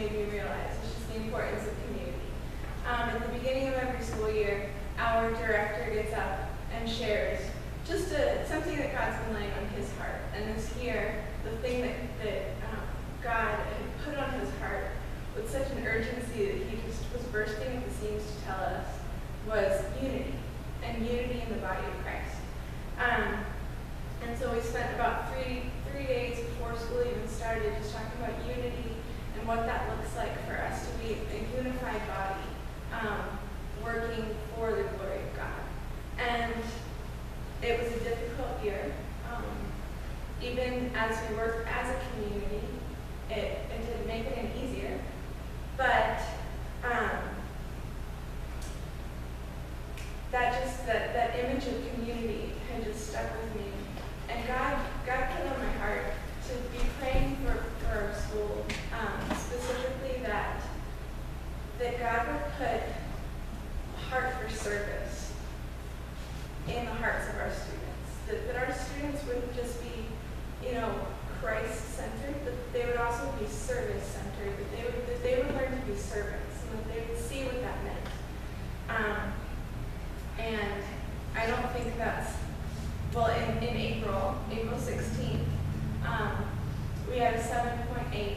made me realize, is just the importance of community. Um, at the beginning of every school year, our director gets up and shares just a, something that God's been laying on his heart. And this year, the thing that, that um, God had put on his heart with such an urgency that he just was bursting at the seams to tell us was unity, and unity in the body of Christ. Um, and so we spent about three three days before school even started just talking about unity and what that looks like for us to be a unified body, um, working for the glory of God. And it was a difficult year. Um, even as we worked as a community, it, it didn't make it any easier. But um, that just that, that image of community kind of stuck with me. And God God put on my heart to be praying for, for our school, um, specifically that that God would put heart for service in the hearts of our students. That, that our students wouldn't just be, you know, Christ-centered, but they would also be service-centered. That they would that they would learn to be servants, and that they would see what that meant. Um, and I don't think that's, well, in, in April, April 16th, um, we had a 7.8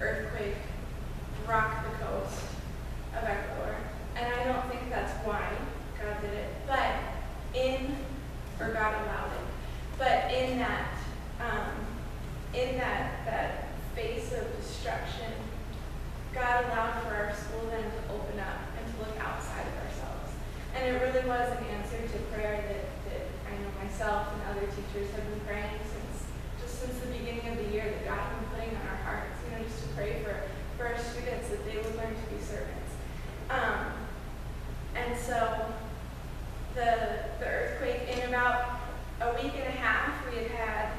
earthquake rock the coast of Ecuador. And I don't think that's why God did it, but in, or God allowed it, but in that, um, in that, that face of destruction, God allowed for our school then to open up and to look outside of ourselves. And it really was an answer to prayer that, that I know myself and other teachers have been praying since, just since the beginning of the year that God has been putting on our hearts, you know, just to pray for, for our students that they would learn to be servants. Um, and so the, the earthquake, in about a week and a half, we had had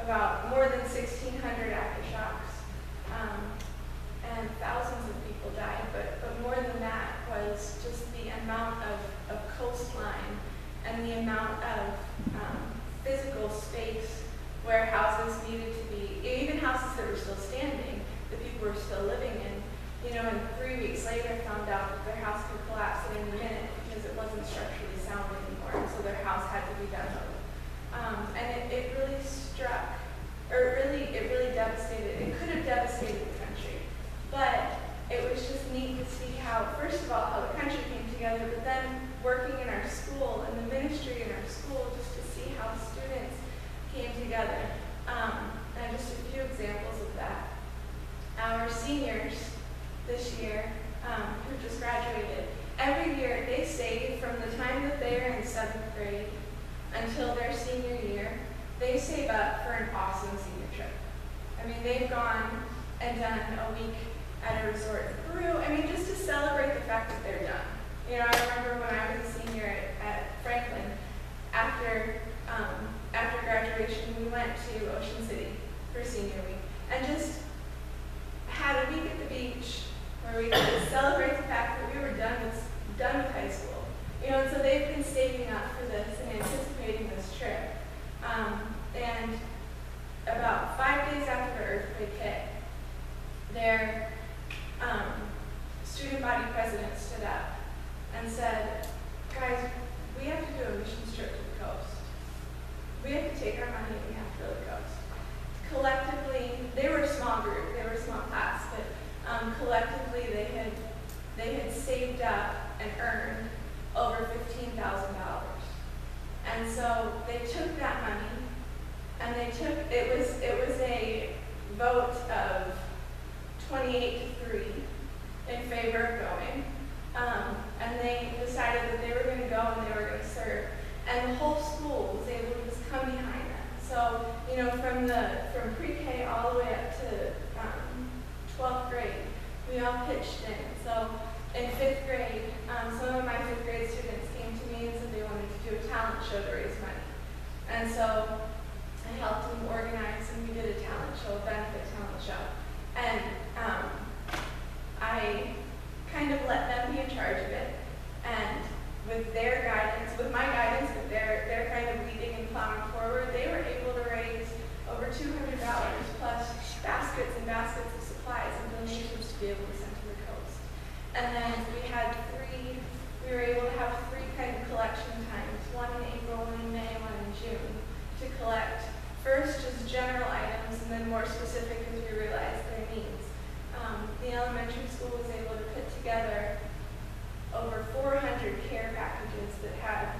about more than 1,600 aftershocks. Um, and thousands of people died, but, but more than that was just the amount of, of coastline and the amount of um, physical space where houses needed to be, even houses that were still standing, that people were still living in. You know, and three weeks later found out that their house could collapse at any minute because it wasn't structurally sound anymore, and so their house had to be demoed. Um, and it, it really struck, or it really, it really devastated, it could have devastated the country. But it was just neat to see how, first of all, how the country came together, but then working in our school and the ministry in our school, just to see how students came together. Um, and just a few examples of that. Our seniors this year, um, who just graduated, every year they save from the time that they are in seventh grade until their senior year, they save up for an awesome senior trip. I mean, they've gone and done a week at a resort in Peru. I mean, just to celebrate the fact that they're done. You know, I remember when I was a senior at, at Franklin, after um, after graduation, we went to Ocean City for senior week and just had a week at the beach where we could celebrate the fact that we were done with done with high school. You know, and so they've been saving up for this and anticipating this trip. Um, and about five days after the earthquake hit, their um, student body president stood up and said, guys, we have to do a mission trip to the coast. We have to take our money and we have to go to the coast. Collectively, they were a small group, they were a small class, but um, collectively they had they had saved up and earned over fifteen thousand dollars. And so they took that money and they took it was it was a vote of 28 to 3 in favor of going. Um, and they decided that they were going to go and they were going to serve. And the whole school was able to just come behind them. So, you know, from the from pre-K all the way up to um, 12th grade, we all pitched in. So in fifth grade, um, some of my fifth grade students came to me and said they wanted to do a talent show to raise money. And so I helped them organize and we did a talent show, a benefit talent show. And um, I kind of let them be in charge of it. And with their guidance, with my guidance, with their, their kind of leading and plowing forward, they were able to raise over $200 plus baskets and baskets of supplies and donations be able to send to the coast. And then we had three, we were able to have three kind of collection times, one in April, one in May, one in June, to collect first just general items and then more specific as we realized their needs. Um, the elementary school was able to put together over 400 care packages that had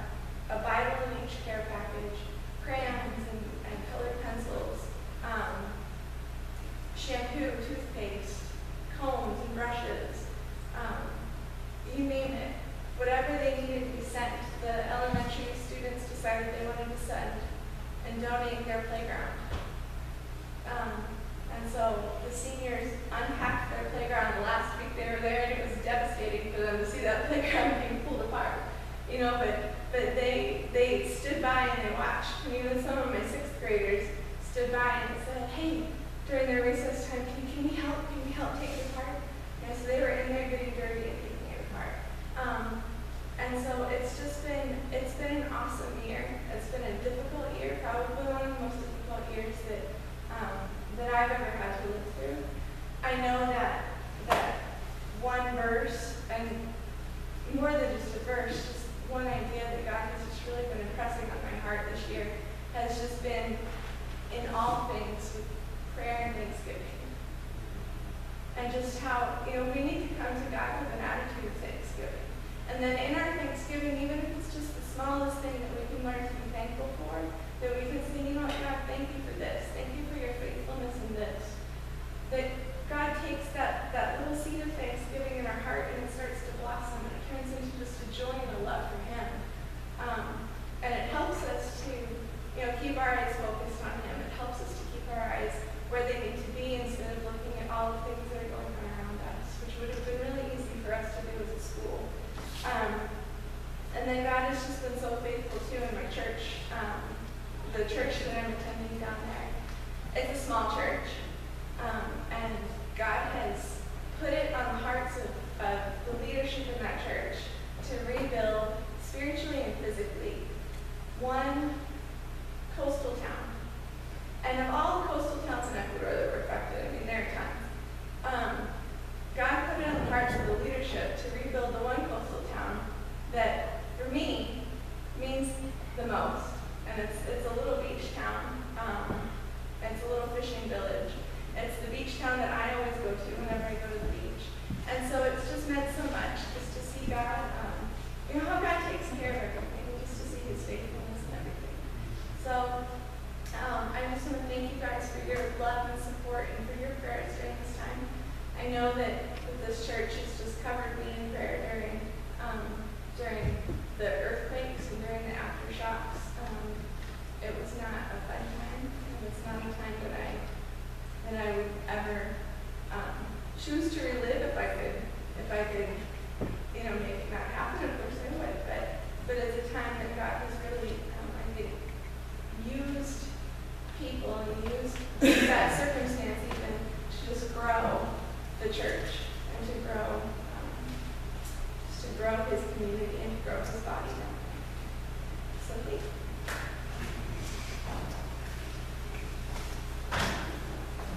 a Bible in each care package, crayons and, and colored pencils, um, shampoo, toothpaste, combs and brushes, um, you name it. Whatever they needed to be sent, the elementary students decided they wanted to send and donate their playground. Um, and so the seniors unpacked their playground the last week they were there, and it was devastating for them to see that playground being pulled apart. You know, but but they they stood by and they watched. And even some of my sixth graders stood by and said, "Hey, during their recess time, can, can we help? Can we help take it apart?" And so they were in there getting dirty and taking it apart. Um, and so it's just been it's been an awesome year. It's been a difficult year, probably one of the most difficult years that um, that I've ever had to live through. I know that that one verse and more than just a verse, just one idea that God has just really been impressing on my heart this year has just been in all things with prayer and thanksgiving. And just how, you know, we need to come to God with an attitude of thanksgiving. And then in our thanksgiving, even if it's just the smallest thing that we can learn to be thankful for, that we can say, you know God, thank you for this. Thank you for your faithfulness in this. That God takes that, that little seed of thanksgiving in our heart and it starts to blossom and it turns into just a joy and a love for Him. Um, and it helps us to, you know, keep our eyes focused on Him. It helps us to keep our eyes where they need to be instead of looking at all the things that are going on around us, which would have been really easy for us to do as a school. Um, and then God has just been so in my church, um, the church that I'm attending down there. It's a small church, faithfulness and everything. So um, I just want to thank you guys for your love and support and for your prayers during this time. I know that this church has just covered me in prayer during um, during the earthquakes and during the aftershocks. Um, it was not a fun time, and it's not a time that I that I would ever um, choose to relive if I could if I could you know use that circumstance even to just grow the church and to grow, um, just to grow his community.